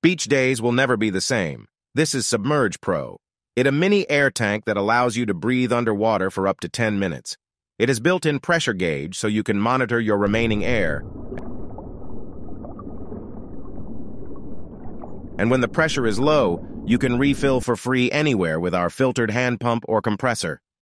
Beach days will never be the same. This is Submerge Pro. It a mini air tank that allows you to breathe underwater for up to 10 minutes. It is built-in pressure gauge so you can monitor your remaining air. And when the pressure is low, you can refill for free anywhere with our filtered hand pump or compressor.